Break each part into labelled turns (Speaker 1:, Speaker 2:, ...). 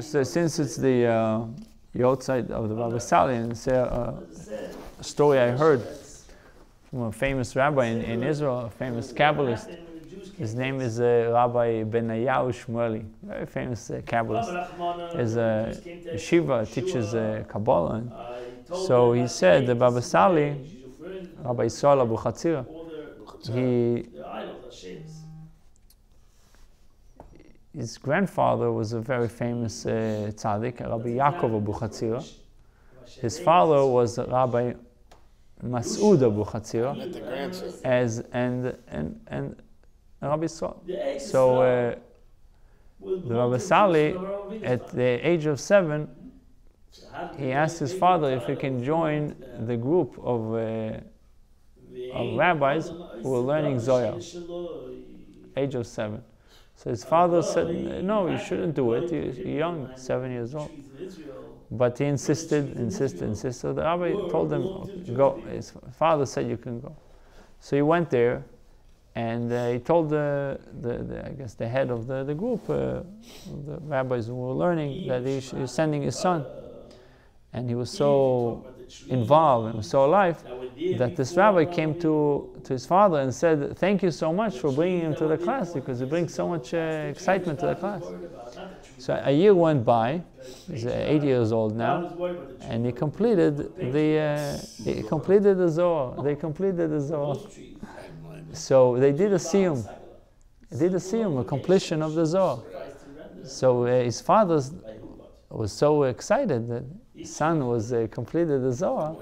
Speaker 1: So since it's the uh, yahrtzeit of the Baba Sali, and it's a, a story I heard from a famous rabbi in, in Israel, a famous Kabbalist. His name is uh, Rabbi Benayahu Shmueli, very famous uh, Kabbalist. Is a yeshiva, teaches uh, Kabbalah. So he said the Baba Sali, Rabbi Yisrael Abu Chatzira, he his grandfather was a very famous uh, tzaddik, Rabbi Yaakov Abu Chatzira. His father was Rabbi Mas'ud Abu Chatzira, as and and and Rabbi Yisrael. So uh, the Rabbi Sali, at the age of seven, he asked his father if he can join the group of, uh, of rabbis who were learning Zohar. Age of seven. So his father said, No, you shouldn't do it. You're young, seven years old. But he insisted, insisted, insisted. So The rabbi told him, Go. His father said, You can go. So he went there and uh, he told the, the, the, I guess, the head of the, the group, uh, the rabbis who were learning, that he, was sending his son. And he was so involved and was so alive that this rabbi came to, to his father and said, Thank you so much for bringing him to the class because he brings so much uh, excitement to the class. So a year went by, he's uh, eight years old now, and he completed the, uh, he completed the Zohar. They completed the Zohar. So they did a siyum. They did a siyum, a completion of the Zohar. So uh, his father was so excited that his son was uh, completed the Zohar.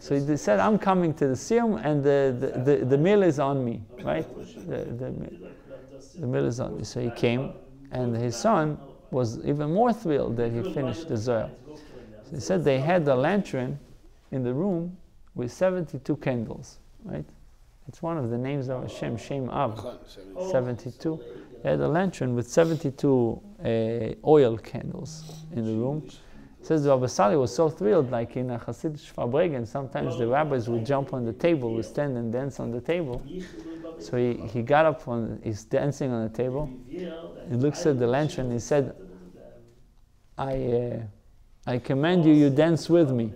Speaker 1: So he said, I'm coming to the siyum and the, the, the, the meal is on me, right? The, the, the meal is on me. So he came and his son was even more thrilled that he finished the Zohar. So he said they had a lantern in the room with 72 candles, right? It's one of the names of Hashem, Shem Av, 72. They had a lantern with 72 uh, oil candles in the room. Says Rabbi Sali was so thrilled, like in a Hasidic farbrengen, sometimes the rabbis would jump on the table, would stand and dance on the table. So he, he got up, on, he's dancing on the table. He looks at the lantern, and he said, I, uh, I command you, you dance with me.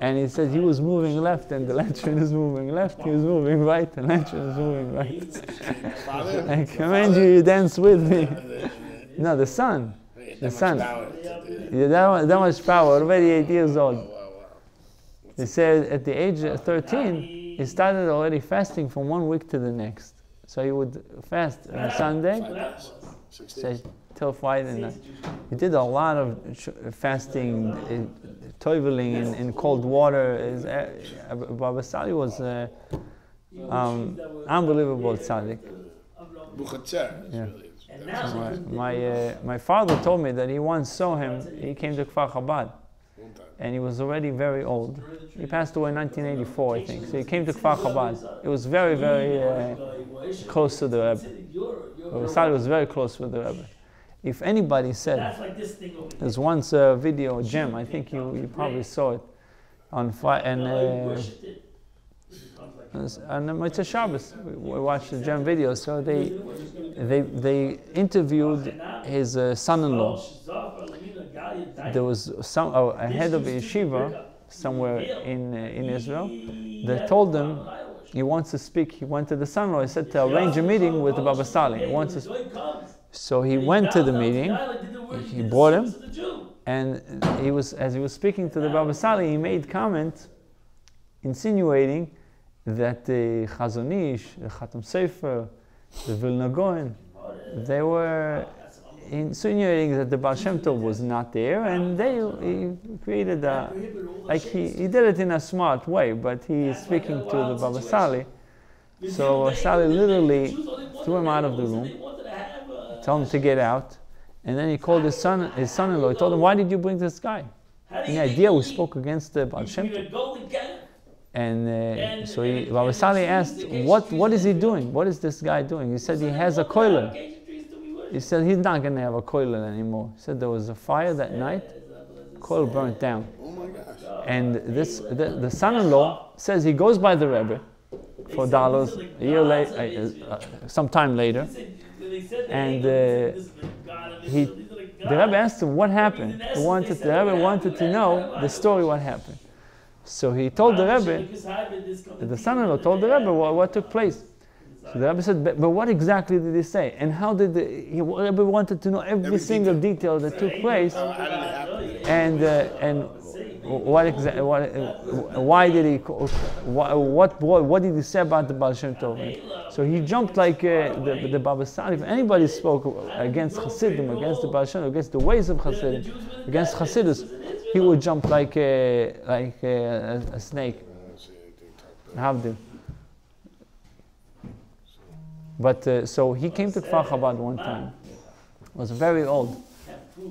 Speaker 1: And he said he was moving left and the lantern is moving left, he was moving right, and the lantern is moving right. I command you, you dance with me. No, the The son. Yeah, that, that much power, already eight years old. He said at the age of 13, he started already fasting from one week to the next. So he would fast on Sunday, say, till Friday night. He did a lot of fasting, toiveling in, in cold water. His, uh, Baba Sali was uh, um, unbelievable tzaddik. Yeah. So my my, uh, my father told me that he once saw him. He came to Kfar Chabad, and he was already very old. He passed away in 1984, I think. So he came to Kfar Chabad. It was very very uh, close to the Rebbe. Baba Sali was very close with the Rebbe. If anybody said, there's once a video JEM, I think you, you probably saw it on fire, and uh, and it's a Shabbos. We watched the JEM video, so they they they interviewed his uh, son-in-law. There was some oh, a head of yeshiva somewhere in uh, in Israel They told him he wants to speak. He went to the son-in-law. He said to arrange a meeting with the Baba Sali. He wants to. So he went to the meeting, he brought him, and he was, as he was speaking to the Baba Sali, he made comment insinuating that the Chazon Ish, the Chatam Sofer, the Vilna Gaon, they were insinuating that the Baal Shem Tov was not there, and they he created a, like he, he did it in a smart way, but he is speaking to the Baba Sali. So Sali literally threw him out of the room told him to get out. And then he called his son, his son-in-law. He told him, "Why did you bring this guy? Any idea we spoke against the Baal Shem And uh, so he, Rabbi Sali asked, what, what is he doing? What is this guy doing? He said he has a kollel. He said he's not going to have a kollel anymore. He said there was a fire that night, coil burnt down. oh And this, the, the son-in-law says he goes by the Rebbe for dollars a year later, uh, uh, some time later, and uh, he the Rebbe asked him what happened. He wanted, the Rebbe wanted to know the story what happened. So he told the Rebbe, the son-in-law told the Rebbe what, what took place. So the Rebbe said, but, but, what exactly did he say? And how did the, he, Rebbe wanted to know every, every single detail. detail. that took place. And, uh, and what exactly, what, uh, why did he, what, what, what, did he say about the Baal Shem Tov? So he jumped like uh, the, the Baba Sali. If anybody spoke against Hasidim, against the Baal Shem against the ways of Hasidim, against Hasidus, he would jump like, a, like a, a snake. Havdil. But uh, so he came to Kfar one time. Was very old.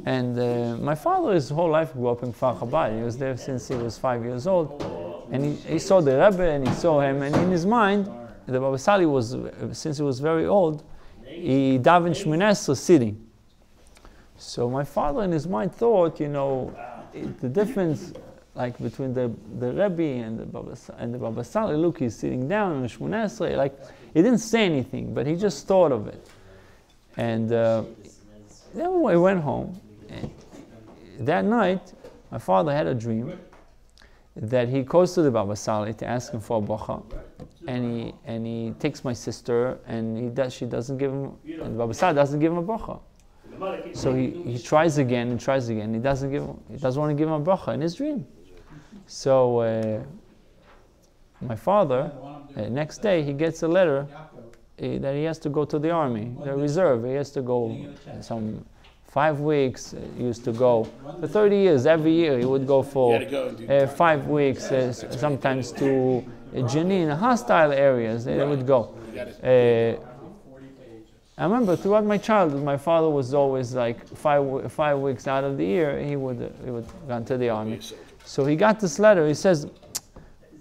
Speaker 1: And uh, my father, his whole life, grew up in Kfar. He was there since he was five years old. And he, he saw the Rebbe and he saw him. And in his mind, the Baba Sali was, since he was very old, he davened Shmonesra sitting. So my father in his mind thought, you know, the difference like between the, the Rebbe and the Baba, and the Baba Sali, look, he's sitting down in the Shmonesra, like, he didn't say anything, but he just thought of it. And uh, then we went home. And that night, my father had a dream that he goes to the Baba Sali to ask him for a bracha. And he, and he takes my sister, and he does, she doesn't give him, and the Baba Sali doesn't give him a bracha. So he, he tries again and tries again. He doesn't give he doesn't want to give him a bracha in his dream. So uh, my father, uh, next day, he gets a letter uh, that he has to go to the army, the reserve. He has to go some five weeks. Uh, used to go for 30 years. Every year he would go for uh, five weeks, uh, sometimes to Jenin, hostile areas. They would go. I remember throughout my childhood, my father was always like five, five weeks out of the year, he would, he would go to the army. So he got this letter. He says,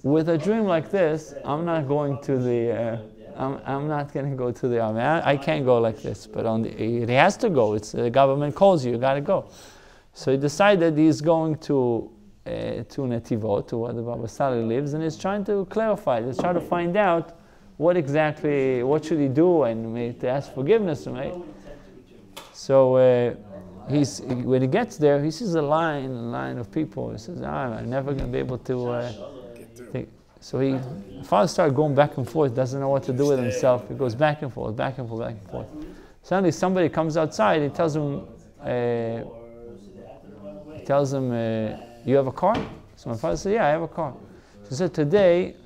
Speaker 1: with a dream like this, I'm not going to the, uh, I'm, I'm not going to go to the army. I, I, can't go like this, but on the, he has to go. It's the government calls you, you got to go. So he decided he's going to uh, to Netivot, to where the Baba Sali lives, and he's trying to clarify. He's trying to find out what exactly, what should he do, and to ask forgiveness. Right? So uh, he's when he gets there, he sees a line, a line of people. He says, ah, "I'm never going to be able to." Uh, so he, father started going back and forth, doesn't know what to do with himself. He goes back and forth, back and forth, back and forth. Suddenly somebody comes outside, he tells him, uh, tells him, uh, you have a car? So my father said, yeah, I have a car. So he said, today,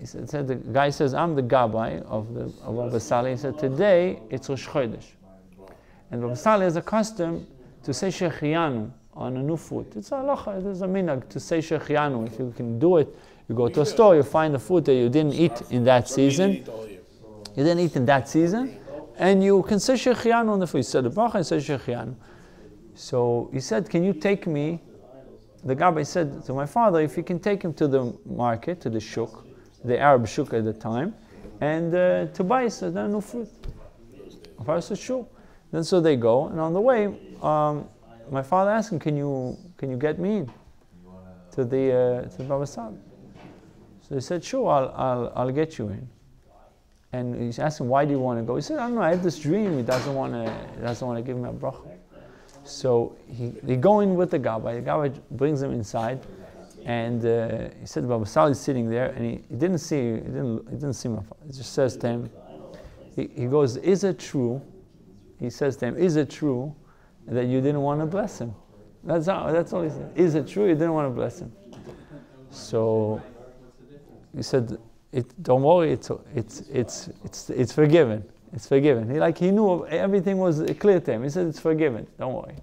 Speaker 1: he said, said the guy says, I'm the gabbai of the of Baba Sali. He said, today it's Rosh Chodesh. And Baba Sali has a custom to say Shehecheyanu on a new food. It's a halacha, it's a minhag to say Shehecheyanu. If you can do it, you go to a store, you find a food that you didn't eat in that season. You didn't eat in that season, and you can say shehecheyanu on the food. You said the bracha and say shehecheyanu. So he said, "Can you take me?" The Gabbai said to my father, "If you can take him to the market, to the shuk, the Arab shuk at the time, and uh, to buy said no fruit." My father said, "Sure." Then so they go, and on the way, um, my father asked him, "Can you can you get me in to the uh, to the Baba Sali?" So he said, sure, I'll, I'll, I'll get you in. And he's asking, why do you want to go? He said, I don't know, I have this dream. He doesn't want to, doesn't want to give me a bracha. So he, they go in with the Gabbai. The Gabbai brings him inside. And uh, he said, Baba Sali is sitting there, and he, he didn't see, he didn't, he didn't see my father. He just says to him, he, he goes, is it true? He says to him, is it true that you didn't want to bless him? That's all, that's all he said. Is it true you didn't want to bless him? So he said, it, "Don't worry, it's it's it's it's it's forgiven. It's forgiven." He like he knew everything was clear to him. He said, "It's forgiven. Don't worry."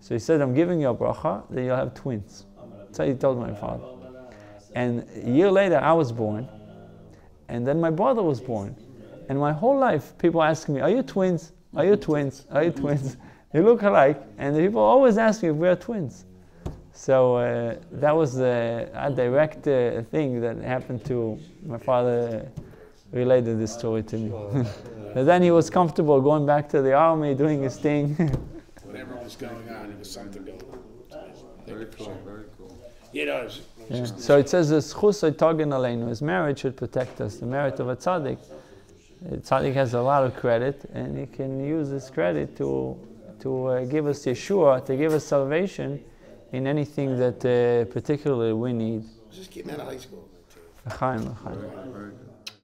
Speaker 1: So he said, "I'm giving you a bracha that you'll have twins." So he told my father. And a year later, I was born, and then my brother was born, and my whole life, people ask me, "Are you twins? Are you twins? Are you twins?" They look alike, and people always ask me if we are twins. So uh, that was uh, a direct uh, thing that happened to my father. related this story to me. and then he was comfortable going back to the army, doing his thing.
Speaker 2: Whatever was going on, it was something going on. Very cool, very cool. You know,
Speaker 1: yeah. So it says, his marriage should protect us, the merit of a tzaddik. A tzaddik has a lot of credit, and he can use this credit to to uh, give us Yeshua, to give us salvation in anything that uh, particularly we need.
Speaker 2: Just getting out of high school.
Speaker 1: L'chaim, l'chaim.
Speaker 3: Very, very good.